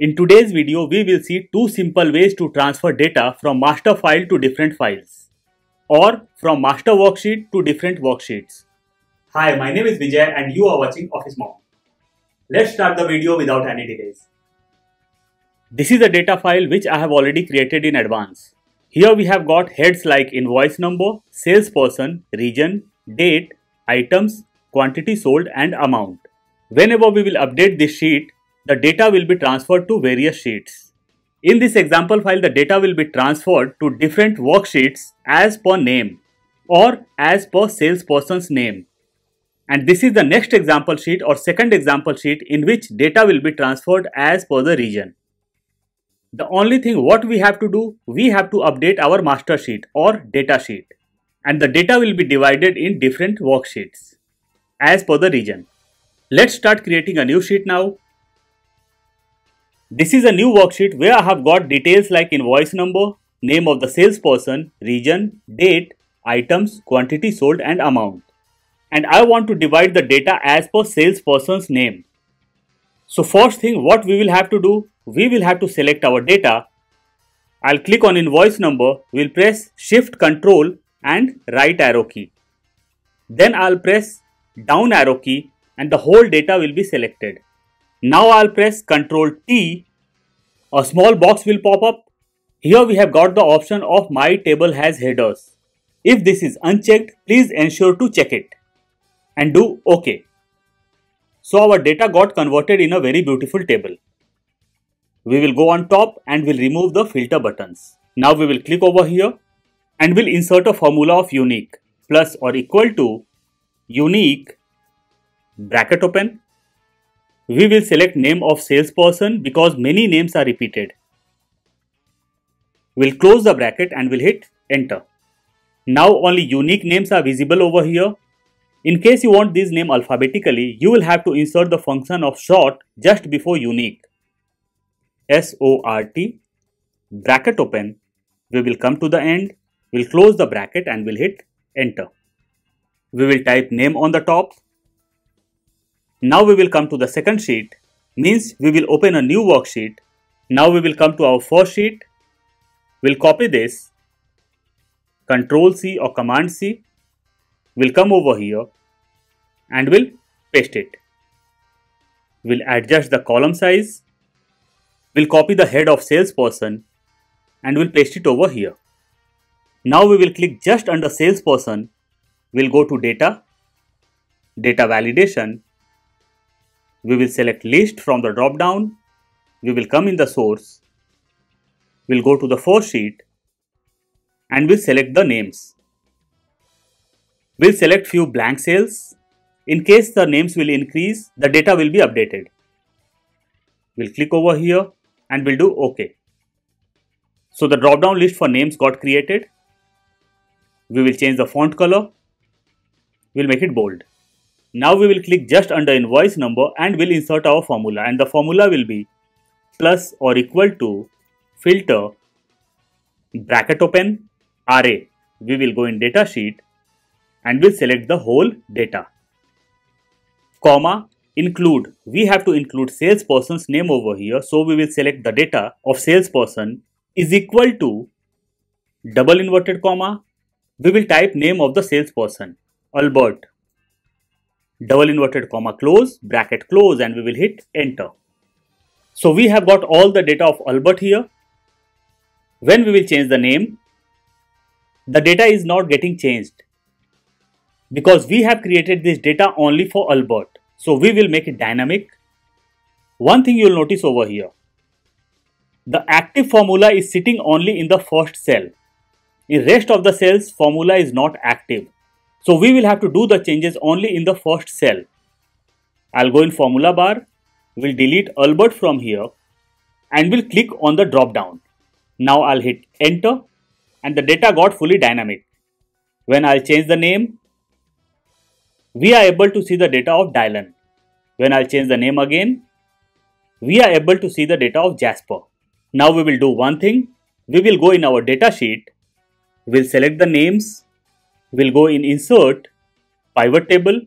In today's video, we will see two simple ways to transfer data from master file to different files or from master worksheet to different worksheets. Hi, my name is Vijay and you are watching Office Monk. Let's start the video without any delays. This is a data file which I have already created in advance. Here we have got heads like invoice number, salesperson, region, date, items, quantity sold and amount. Whenever we will update this sheet, the data will be transferred to various sheets. In this example file, the data will be transferred to different worksheets as per name or as per salesperson's name. And this is the next example sheet or second example sheet in which data will be transferred as per the region. The only thing what we have to do, we have to update our master sheet or data sheet. And the data will be divided in different worksheets as per the region. Let's start creating a new sheet now. This is a new worksheet where I have got details like invoice number, name of the salesperson, region, date, items, quantity sold and amount. And I want to divide the data as per salesperson's name. So first thing what we will have to do, we will have to select our data. I'll click on invoice number, we'll press shift control and right arrow key. Then I'll press down arrow key and the whole data will be selected. Now I'll press Ctrl T. A small box will pop up. Here we have got the option of My Table has headers. If this is unchecked, please ensure to check it and do OK. So our data got converted in a very beautiful table. We will go on top and will remove the filter buttons. Now we will click over here and will insert a formula of unique plus or equal to unique bracket open. We will select name of salesperson because many names are repeated. We'll close the bracket and we'll hit enter. Now only unique names are visible over here. In case you want this name alphabetically, you will have to insert the function of sort just before unique. S-O-R-T bracket open. We will come to the end. We'll close the bracket and we'll hit enter. We will type name on the top now we will come to the second sheet, means we will open a new worksheet. Now we will come to our first sheet. We'll copy this, Control C or Command C. We'll come over here and we'll paste it. We'll adjust the column size. We'll copy the head of salesperson and we'll paste it over here. Now we will click just under salesperson. We'll go to data, data validation we will select list from the drop down. We will come in the source. We'll go to the first sheet and we'll select the names. We'll select few blank cells. In case the names will increase, the data will be updated. We'll click over here and we'll do OK. So the drop down list for names got created. We will change the font color. We'll make it bold. Now we will click just under invoice number and we'll insert our formula and the formula will be plus or equal to filter bracket open array. We will go in data sheet and we will select the whole data. Comma include. We have to include salesperson's name over here. So we will select the data of salesperson is equal to double inverted comma. We will type name of the salesperson Albert double inverted comma close, bracket close and we will hit enter. So we have got all the data of Albert here. When we will change the name, the data is not getting changed because we have created this data only for Albert. So we will make it dynamic. One thing you will notice over here, the active formula is sitting only in the first cell. In rest of the cells, formula is not active. So we will have to do the changes only in the first cell. I'll go in formula bar, we'll delete Albert from here and we'll click on the drop down. Now I'll hit enter and the data got fully dynamic. When I'll change the name, we are able to see the data of Dylan. When I'll change the name again, we are able to see the data of Jasper. Now we will do one thing. We will go in our data sheet. We'll select the names We'll go in insert, pivot table,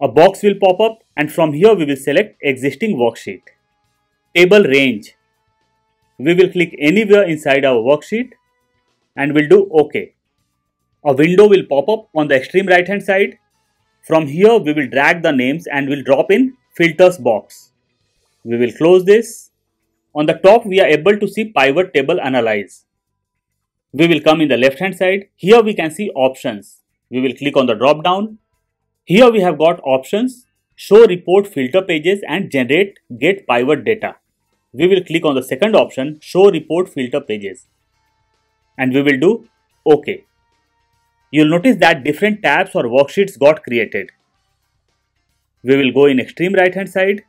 a box will pop up and from here we will select existing worksheet. table range. We will click anywhere inside our worksheet and we'll do OK. A window will pop up on the extreme right hand side. From here we will drag the names and we will drop in filters box. We will close this. On the top we are able to see pivot table analyze. We will come in the left hand side. Here we can see options. We will click on the drop down. Here we have got options show report filter pages and generate get pivot data. We will click on the second option show report filter pages and we will do OK. You'll notice that different tabs or worksheets got created. We will go in extreme right hand side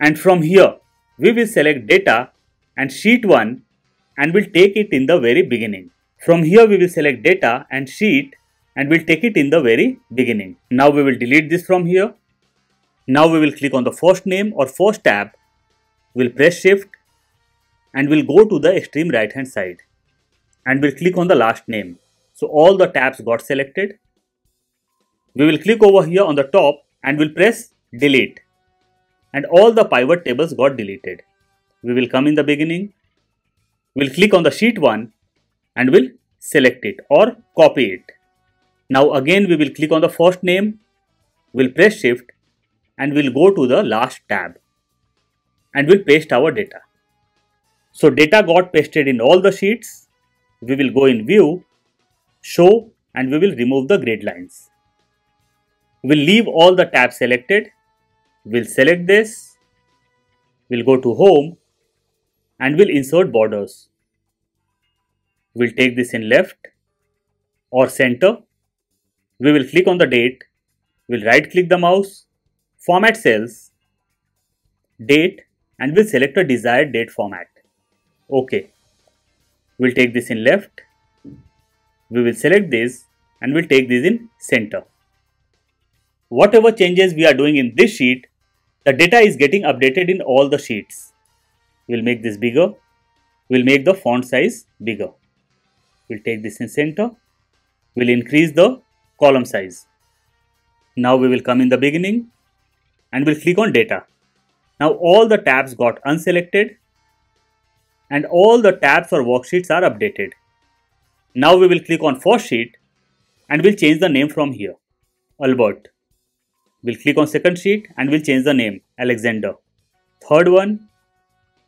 and from here we will select data and sheet 1 and we'll take it in the very beginning. From here we will select data and sheet and we'll take it in the very beginning. Now we will delete this from here. Now we will click on the first name or first tab. We'll press shift and we'll go to the extreme right hand side and we'll click on the last name. So all the tabs got selected. We will click over here on the top and we'll press delete and all the pivot tables got deleted. We will come in the beginning. We'll click on the sheet 1 and we'll select it or copy it. Now again we will click on the first name, we'll press shift and we'll go to the last tab and we'll paste our data. So data got pasted in all the sheets. We will go in view, show and we will remove the grid lines. We'll leave all the tabs selected. We'll select this. We'll go to home and we'll insert borders. We'll take this in left or center we will click on the date, we'll right click the mouse, format cells, date and we'll select a desired date format. OK. We'll take this in left, we will select this and we'll take this in center. Whatever changes we are doing in this sheet, the data is getting updated in all the sheets. We'll make this bigger, we'll make the font size bigger. We'll take this in center, we'll increase the column size. Now we will come in the beginning and we'll click on data. Now all the tabs got unselected and all the tabs or worksheets are updated. Now we will click on first sheet and we'll change the name from here, Albert. We'll click on second sheet and we'll change the name, Alexander. Third one,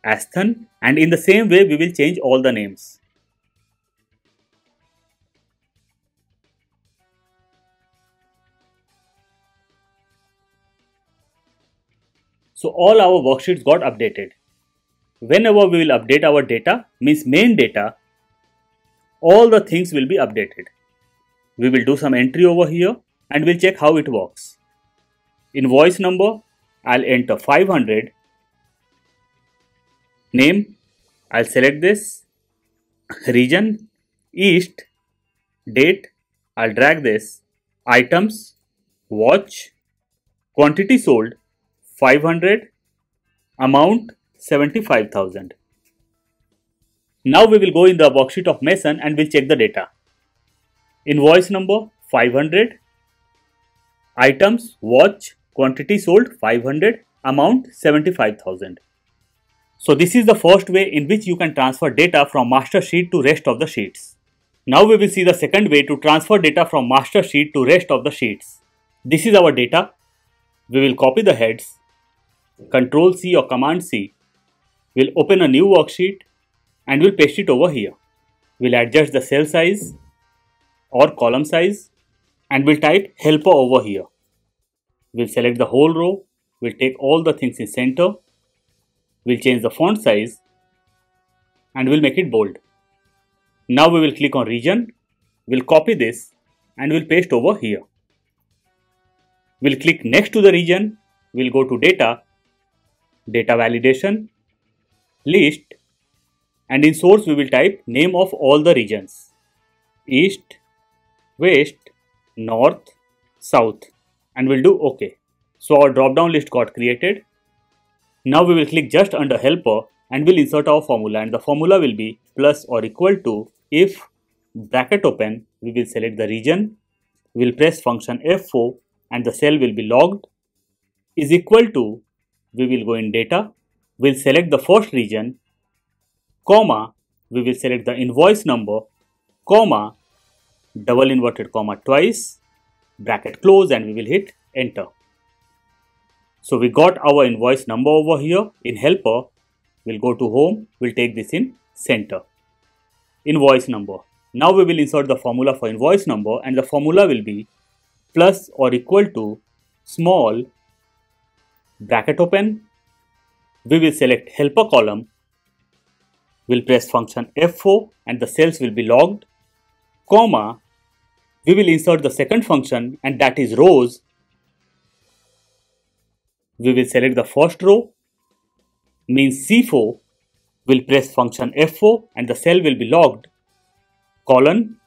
Aston and in the same way we will change all the names. So all our worksheets got updated. Whenever we will update our data, means main data, all the things will be updated. We will do some entry over here and we'll check how it works. Invoice number, I'll enter 500. Name, I'll select this. Region, East. Date, I'll drag this. Items, watch. Quantity sold, 500 amount 75,000. Now we will go in the worksheet of Mason and we'll check the data. Invoice number 500, items watch quantity sold 500, amount 75,000. So this is the first way in which you can transfer data from master sheet to rest of the sheets. Now we will see the second way to transfer data from master sheet to rest of the sheets. This is our data. We will copy the heads Control C or Command C We will open a new worksheet and we'll paste it over here. We'll adjust the cell size or column size and we'll type helper over here. We'll select the whole row. We'll take all the things in center. We'll change the font size and we'll make it bold. Now we will click on region. We'll copy this and we'll paste over here. We'll click next to the region. We'll go to data data validation, list and in source we will type name of all the regions east, west, north, south and we'll do OK. So our drop down list got created. Now we will click just under helper and we'll insert our formula and the formula will be plus or equal to if bracket open we will select the region, we'll press function F4 and the cell will be logged is equal to we will go in data we'll select the first region, comma, we will select the invoice number, comma, double inverted comma twice, bracket close and we will hit enter. So we got our invoice number over here in helper. We'll go to home. We'll take this in center. Invoice number. Now we will insert the formula for invoice number and the formula will be plus or equal to small bracket open. We will select helper column. We'll press function F4 and the cells will be logged, comma. We will insert the second function and that is rows we will select the first row. Means C4 will press function F4 and the cell will be logged. Colon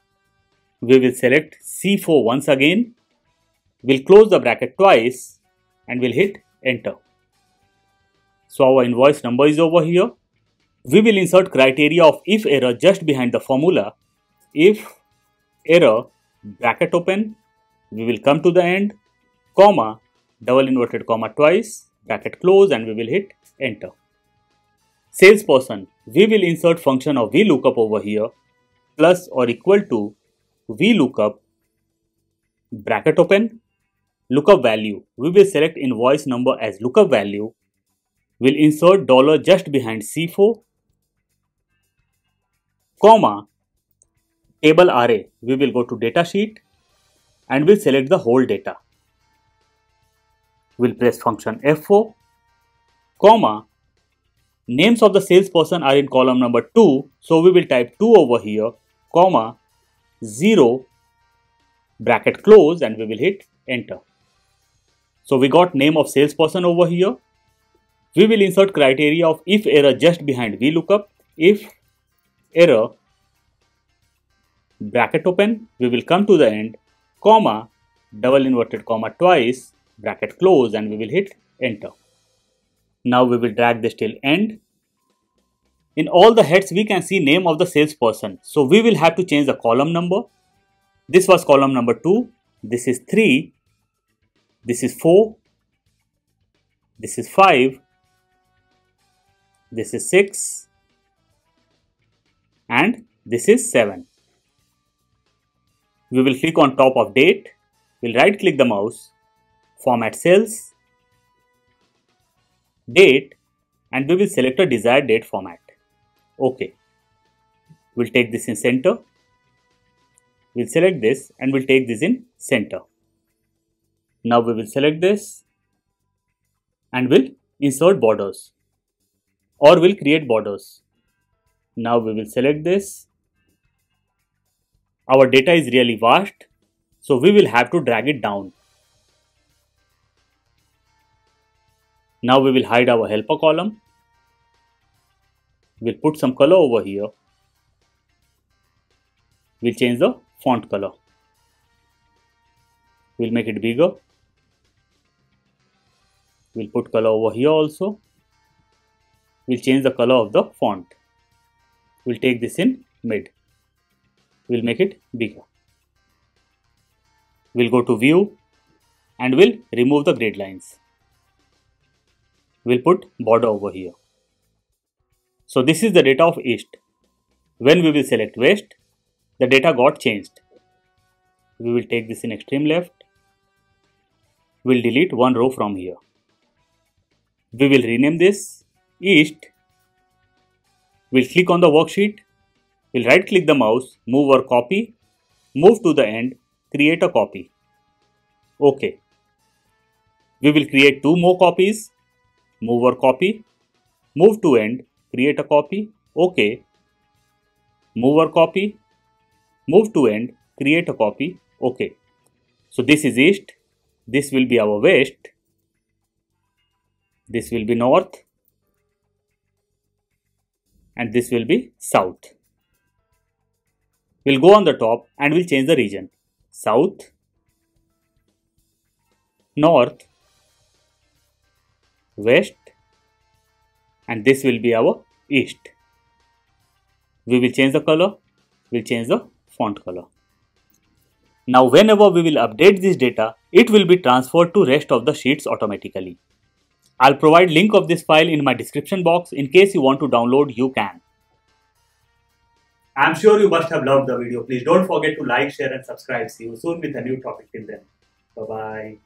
we will select C4 once again. We'll close the bracket twice and we'll hit enter. So our invoice number is over here. We will insert criteria of if error just behind the formula. If error bracket open we will come to the end comma double inverted comma twice, bracket close and we will hit enter. Salesperson, we will insert function of VLOOKUP over here plus or equal to VLOOKUP bracket open lookup value. We will select invoice number as lookup value. We'll insert dollar just behind C4 comma table array. We will go to data sheet and we'll select the whole data we'll press function F4, comma, names of the salesperson are in column number 2, so we will type 2 over here, comma, 0, bracket close and we will hit enter. So we got name of salesperson over here. We will insert criteria of if error just behind VLOOKUP. If error bracket open, we will come to the end, comma, double inverted comma twice, bracket close and we will hit enter. Now we will drag this till end. In all the heads we can see name of the salesperson. So we will have to change the column number. This was column number 2. This is 3. This is 4. This is 5. This is 6. And this is 7. We will click on top of date. We'll right click the mouse format cells, date and we will select a desired date format. OK. We'll take this in center. We'll select this and we'll take this in center. Now we will select this and we'll insert borders or we'll create borders. Now we will select this. Our data is really vast, so we will have to drag it down. Now we will hide our helper column. We'll put some color over here. We'll change the font color. We'll make it bigger. We'll put color over here also. We'll change the color of the font. We'll take this in mid. We'll make it bigger. We'll go to view and we'll remove the grid lines we'll put border over here. So this is the data of east. When we will select west, the data got changed. We will take this in extreme left. We'll delete one row from here. We will rename this east. We'll click on the worksheet. We'll right click the mouse, move or copy, move to the end, create a copy. OK. We will create two more copies move or copy, move to end, create a copy, OK, move or copy, move to end, create a copy, OK. So this is east, this will be our west, this will be north, and this will be south. We'll go on the top and we'll change the region. South, north, west and this will be our east. We will change the color, we'll change the font color. Now whenever we will update this data, it will be transferred to rest of the sheets automatically. I'll provide link of this file in my description box. In case you want to download, you can. I'm sure you must have loved the video. Please don't forget to like, share and subscribe. See you soon with a new topic till then. Bye-bye.